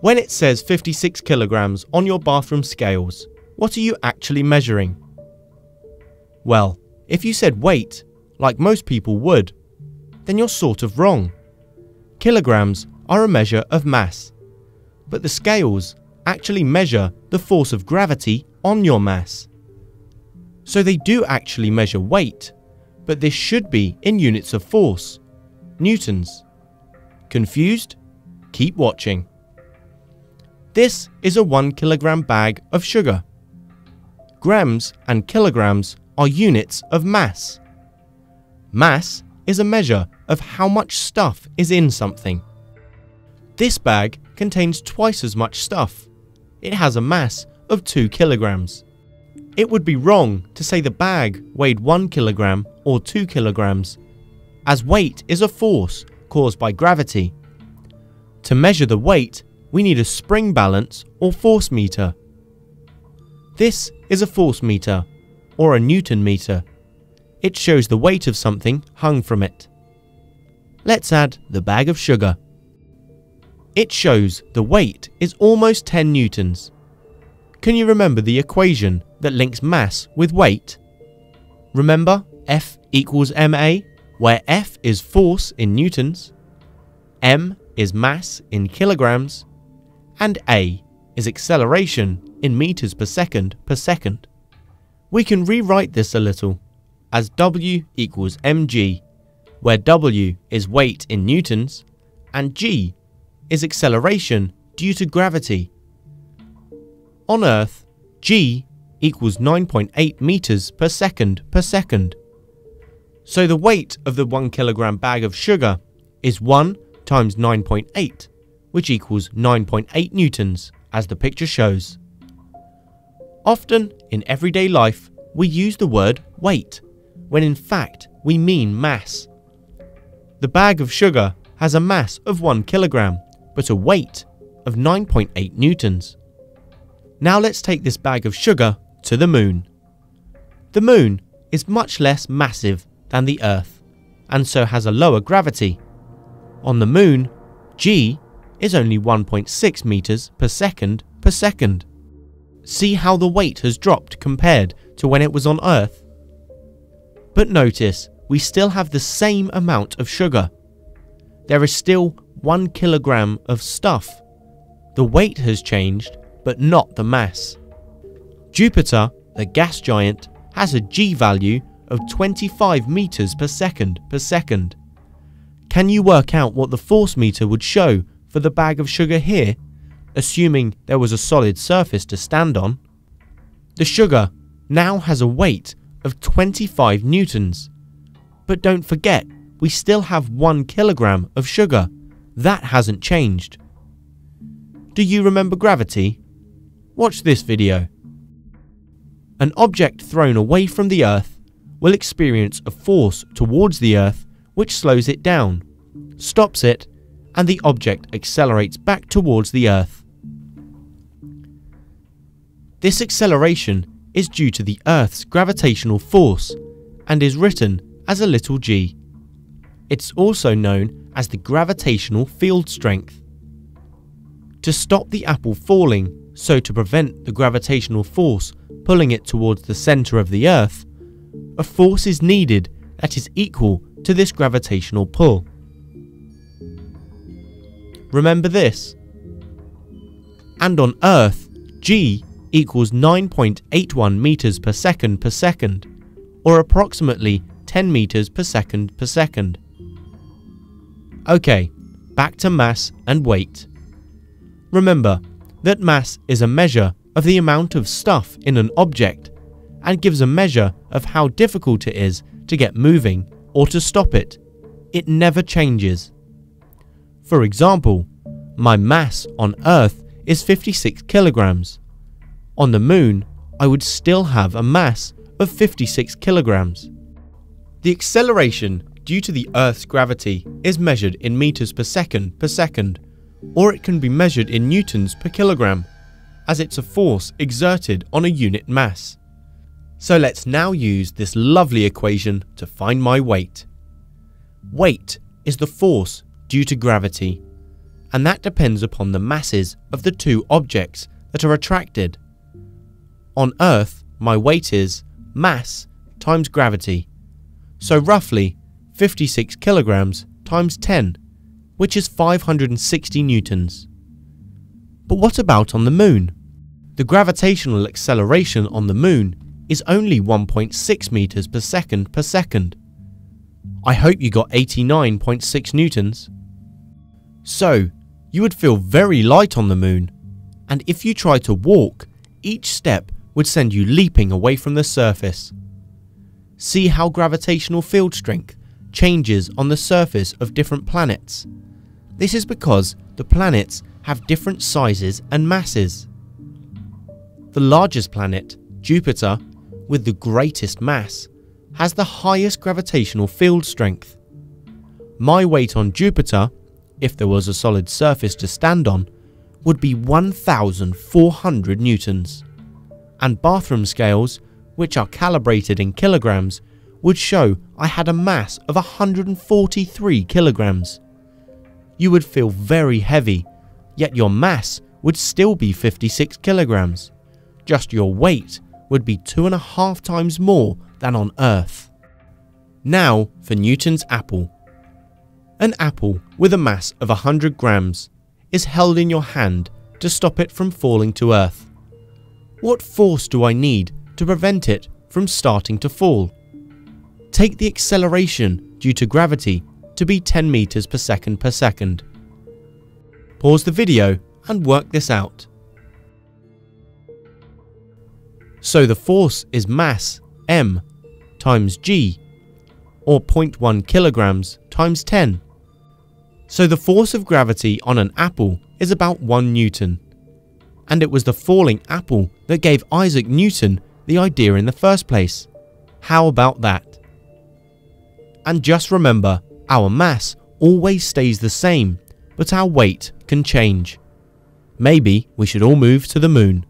When it says 56 kilograms on your bathroom scales, what are you actually measuring? Well, if you said weight, like most people would, then you're sort of wrong. Kilograms are a measure of mass, but the scales actually measure the force of gravity on your mass. So they do actually measure weight, but this should be in units of force, newtons. Confused? Keep watching. This is a 1 kilogram bag of sugar. Grams and kilograms are units of mass. Mass is a measure of how much stuff is in something. This bag contains twice as much stuff. It has a mass of 2 kilograms. It would be wrong to say the bag weighed 1 kilogram or 2 kilograms, as weight is a force caused by gravity. To measure the weight, we need a spring balance or force meter. This is a force meter, or a Newton meter. It shows the weight of something hung from it. Let's add the bag of sugar. It shows the weight is almost 10 newtons. Can you remember the equation that links mass with weight? Remember F equals ma, where F is force in newtons, m is mass in kilograms, and a is acceleration in meters per second per second. We can rewrite this a little as W equals mg, where W is weight in newtons and g is acceleration due to gravity. On Earth, g equals 9.8 meters per second per second. So the weight of the 1 kilogram bag of sugar is 1 times 9.8, which equals 9.8 newtons, as the picture shows. Often, in everyday life, we use the word weight, when in fact we mean mass. The bag of sugar has a mass of 1 kilogram, but a weight of 9.8 newtons. Now let's take this bag of sugar to the moon. The moon is much less massive than the Earth, and so has a lower gravity. On the moon, g is only 1.6 meters per second per second. See how the weight has dropped compared to when it was on Earth? But notice, we still have the same amount of sugar. There is still 1 kilogram of stuff. The weight has changed, but not the mass. Jupiter, the gas giant, has a G value of 25 meters per second per second. Can you work out what the force meter would show for the bag of sugar here, assuming there was a solid surface to stand on? The sugar now has a weight of 25 newtons. But don't forget, we still have 1 kilogram of sugar. That hasn't changed. Do you remember gravity? Watch this video. An object thrown away from the Earth will experience a force towards the Earth which slows it down, stops it, and the object accelerates back towards the Earth. This acceleration is due to the Earth's gravitational force and is written as a little g. It's also known as the gravitational field strength. To stop the apple falling, so to prevent the gravitational force pulling it towards the centre of the Earth, a force is needed that is equal to this gravitational pull. Remember this. And on Earth, g equals 9.81 meters per second per second, or approximately 10 meters per second per second. Okay, back to mass and weight. Remember that mass is a measure of the amount of stuff in an object and gives a measure of how difficult it is to get moving or to stop it. It never changes. For example, my mass on Earth is 56 kilograms. On the moon, I would still have a mass of 56 kilograms. The acceleration due to the Earth's gravity is measured in meters per second per second, or it can be measured in newtons per kilogram, as it's a force exerted on a unit mass. So let's now use this lovely equation to find my weight. Weight is the force due to gravity, and that depends upon the masses of the two objects that are attracted. On Earth, my weight is mass times gravity, so roughly 56 kilograms times 10, which is 560 newtons. But what about on the Moon? The gravitational acceleration on the Moon is only 1.6 meters per second per second. I hope you got 89.6 newtons. So, you would feel very light on the moon, and if you try to walk, each step would send you leaping away from the surface. See how gravitational field strength changes on the surface of different planets. This is because the planets have different sizes and masses. The largest planet, Jupiter, with the greatest mass, has the highest gravitational field strength. My weight on Jupiter, if there was a solid surface to stand on, would be 1,400 newtons. And bathroom scales, which are calibrated in kilograms, would show I had a mass of 143 kilograms. You would feel very heavy, yet your mass would still be 56 kilograms. Just your weight would be two and a half times more than on Earth. Now for Newton's apple. An apple with a mass of 100 grams is held in your hand to stop it from falling to Earth. What force do I need to prevent it from starting to fall? Take the acceleration due to gravity to be 10 meters per second per second. Pause the video and work this out. So the force is mass m times g or 0.1 kilograms times 10. So the force of gravity on an apple is about 1 newton. And it was the falling apple that gave Isaac Newton the idea in the first place. How about that? And just remember, our mass always stays the same, but our weight can change. Maybe we should all move to the moon.